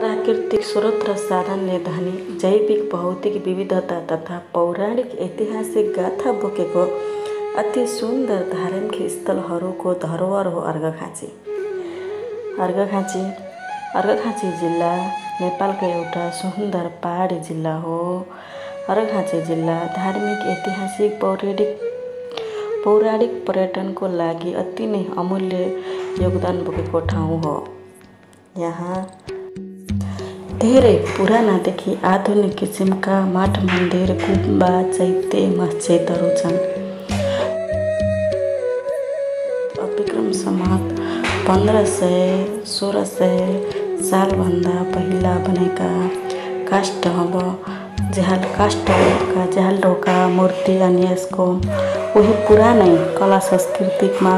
प्राकृतिक स्रोत र साधनले धनी जैविक भौतिक विविधता तथा पौराणिक ऐतिहासिक गाथा बोकेको अति सुन्दर धार्मिक स्थलहरूको धरोहर हो अर्घाखाँची। अर्घाखाँची अर्घाखाँची जिल्ला नेपालको एउटा सुन्दर पहाडी जिल्ला हो। अर्घाखाँची जिल्ला धार्मिक ऐतिहासिक पौराणिक पौराणिक पर्यटनको लागि अति नै अमूल्य योगदान बोकेको ठाउँ हो। यहाँ धेरै पुरानादेखि आधुनिक किसिमका मठ मन्दिर गुम्बा चैत्य मस्जिदहरू छन्। विक्रम सम्मत पन्ध्र सय सोह्र सय सालभन्दा पहिला बनेका काष्ठ झ्याल काष्ठका झ्यालडोका मूर्ति अनि यसको उही पुरानै कला संस्कृतिमा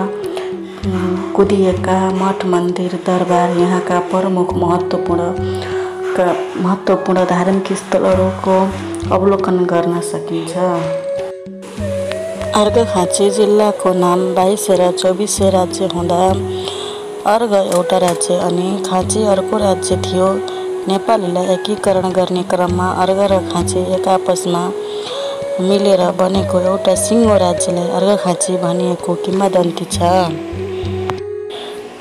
कुदिएका मठ मन्दिर दरबार यहाँका प्रमुख महत्त्वपूर्ण महत्त्वपूर्ण धार्मिक स्थलहरूको अवलोकन गर्न सकिन्छ। अर्घखाँची जिल्लाको नाम बाइस र चौबिस राज्य हुँदा अर्घ एउटा राज्य अनि खाँची अर्को राज्य थियो। नेपालीलाई एकीकरण गर्ने क्रममा अर्घ र खाँची एक आपसमा मिलेर बनेको एउटा सिङ्गो राज्यलाई अर्घखाँची भनिएको किम्बदन्ती छ।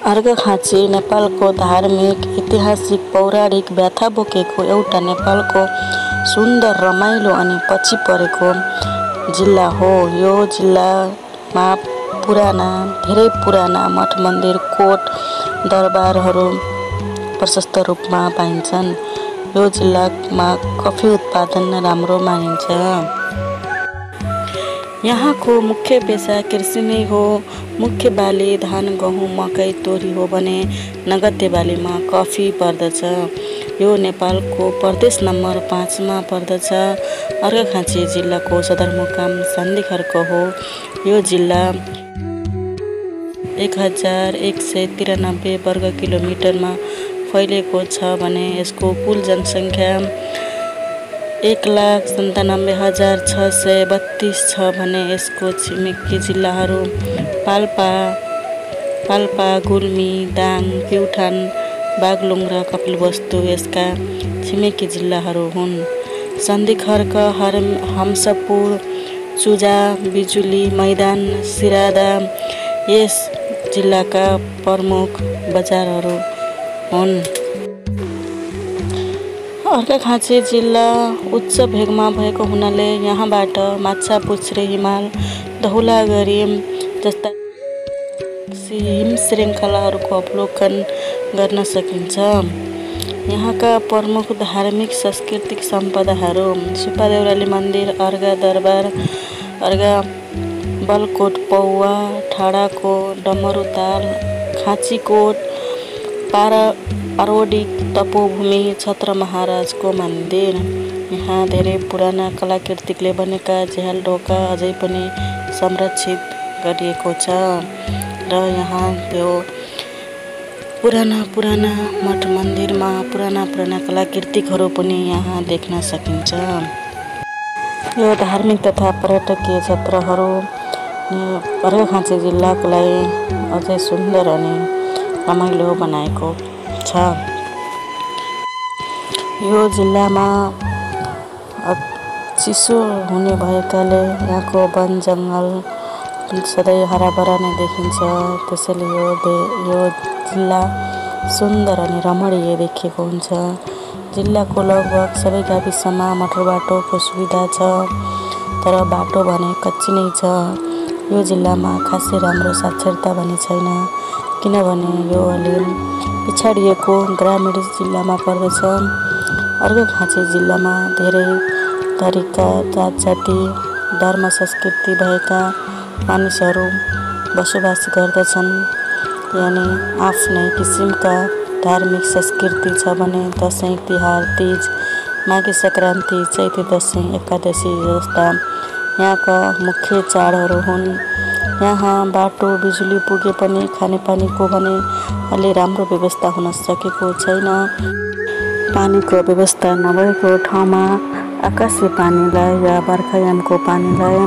अर्घखाँची नेपालको धार्मिक ऐतिहासिक पौराणिक व्याथा बोकेको एउटा नेपालको सुन्दर रमाइलो अनि पछि परेको जिल्ला हो। यो जिल्लामा पुराना धेरै पुराना मठ मन्दिर कोट दरबारहरू प्रशस्त रूपमा पाइन्छन्। यो जिल्लामा कफी उत्पादन राम्रो मानिन्छ। यहाँको मुख्य पेसा कृषि नै हो। मुख्य बाली धान गहुँ मकै तोरी हो भने नगदे बालीमा कफी पर्दछ। यो नेपालको प्रदेश नम्बर पाँचमा पर्दछ। अर्घाखाँची जिल्लाको सदरमुकाम सन्धिखर्क हो। यो जिल्ला एक हजार एक सय तिरानब्बे वर्ग किलोमिटरमा फैलिएको छ भने यसको कुल जनसङ्ख्या एक लाख सन्तानब्बे हजार छ सय बत्तिस छ भने यसको छिमेकी जिल्लाहरू पाल्पा पाल्पा गुल्मी दाङ प्युठान बागलुङ र कपिलवस्तु यसका छिमेकी जिल्लाहरू हुन्। सन्धिखर्क हर हम्सपुर चुजा बिजुली मैदान सिरादा यस जिल्लाका प्रमुख बजारहरू हुन्। अर्घाखाँची जिल्ला उच्च भेगमा भएको हुनाले यहाँबाट माछा पुच्छ्रे हिमाल धौलागरी जस्ता हिम श्रृङ्खलाहरूको अवलोकन गर्न सकिन्छ। यहाँका प्रमुख धार्मिक सांस्कृतिक सम्पदाहरू सुपादेउराली मन्दिर अर्घा दरबार अर्घा बलकोट पौवा ठाडाको डमरुताल खाँचीकोट पारा पार्वडिक तपोभूमि छत्र महाराजको मन्दिर। यहाँ धेरै पुराना कलाकृतिकले बनेका झ्याल ढोका अझै पनि संरक्षित गरिएको छ। र यहाँ त्यो पुराना पुराना मठ मन्दिरमा पुराना पुराना कलाकृतिकहरू पनि यहाँ देख्न सकिन्छ। यो धार्मिक तथा पर्यटकीय क्षेत्रहरू अर्घाखाँची जिल्लाको लागि अझै सुन्दर अनि रमाइलो बनाएको छ यो जिल्लामा चिसो हुने भएकाले यहाँको वन जङ्गल सधैँ हराभरा नै देखिन्छ। त्यसैले यो दे यो जिल्ला सुन्दर अनि रमणीय देखिएको हुन्छ। जिल्लाको लगभग सबै गाविसमा मोटर बाटोको सुविधा छ तर बाटो भने कच्ची नै छ। यो जिल्लामा खासै राम्रो साक्षरता भने छैन किनभने यो अलि पिछाडिएको ग्रामीण जिल्लामा पर्दछ अर्घाखाँची जिल्लामा धेरै थरीका जात जाति धर्म संस्कृति भएका मानिसहरू बसोबास गर्दछन्। यानि आफ्नै किसिमका धार्मिक संस्कृति छ भने दसैँ तिहार तिज माघे सङ्क्रान्ति चैते दसैँ एकादशी जस्ता यहाँका मुख्य चाडहरू हुन्। यहाँ बाटो बिजुली पुगे पनि खानेपानीको भने अलि राम्रो व्यवस्था हुन सकेको छैन। पानीको व्यवस्था नभएको ठाउँमा आकाशे पानीलाई या बर्खायामको पानीलाई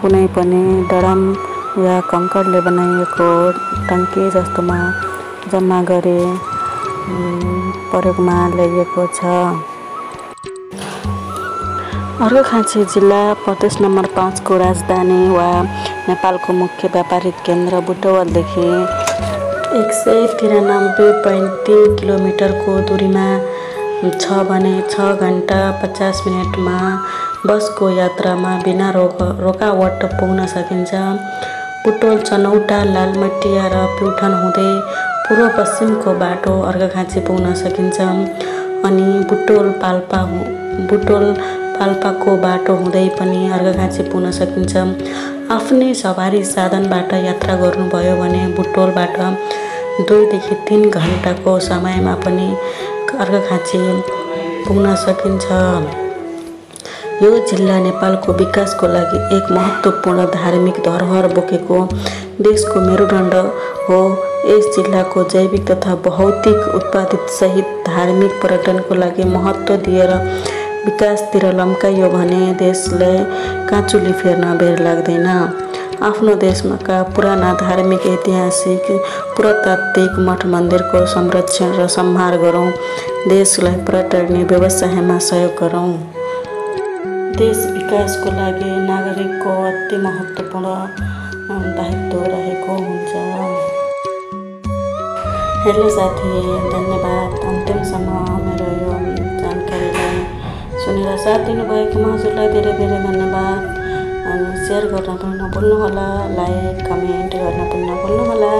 कुनै पनि डरम या कङ्कडले बनाइएको टङ्की जस्तोमा जम्मा गरे प्रयोगमा ल्याइएको छ। अर्घाखाँची जिल्ला प्रदेश नम्बर पाँचको राजधानी वा नेपालको मुख्य व्यापारिक केन्द्र बुटवलदेखि एक सय तिरानब्बे पोइन्ट तिन किलोमिटरको दुरीमा छ भने छ घन्टा पचास मिनटमा बसको यात्रामा बिना रोक रोकावट पुग्न सकिन्छ। बुटोल चनौटा लालमटिया र प्युठन हुँदै पूर्व पश्चिमको बाटो अर्घाखाँची पुग्न सकिन्छ। अनि बुटोल पाल्पा बुटोल पाल्पाको बाटो हुँदै पनि अर्घाखाँची पुग्न सकिन्छ। आफ्नै सवारी साधनबाट यात्रा गर्नुभयो भने बुटोलबाट दुईदेखि तिन घन्टाको समयमा पनि अर्घाखाँची पुग्न सकिन्छ। यो जिल्ला नेपालको विकासको लागि एक महत्त्वपूर्ण धार्मिक धरोहर बोकेको देशको मेरुदण्ड हो। यस जिल्लाको जैविक तथा भौतिक उत्पादित सहित धार्मिक पर्यटनको लागि महत्त्व दिएर विकासतिर लम्काइयो भने देशलाई काँचुली फेर्न बेर लाग्दैन। आफ्नो देशमाका पुराना धार्मिक ऐतिहासिक पुरातात्विक मठ मन्दिरको संरक्षण र सम्हार गरौँ। देशलाई पर्यटन व्यवसायमा सहयोग गरौँ। देश विकासको लागि नागरिकको अति महत्त्वपूर्ण दायित्व रहेको हुन्छ। हेलो साथी धन्यवाद। अन्तिमसम्म मेरो यो जानकारीलाई सुनेर साथ दिनुभएकोमा हजुरलाई धेरै धेरै धन्यवाद। सेयर गर्न पनि नभुल्नुहोला लाइक कमेन्ट गर्न पनि नभुल्नुहोला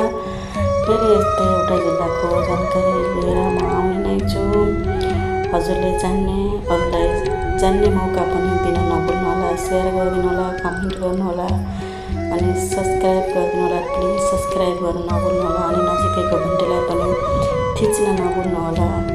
फेरि यस्तै एउटा जिल्लाको जानकारी लिएर म आउने नै छु। हजुरले जान्ने अरूलाई जान्ने मौका पनि दिन नभुल्नुहोला सेयर गरिदिनुहोला कमेन्ट गर्नुहोला अनि सब्सक्राइब गरिदिनुहोला प्लिज सब्सक्राइब गर्नु नभुल्नुहोला अनि नजिकैको घन्टीलाई पनि थिच्न नभुल्नुहोला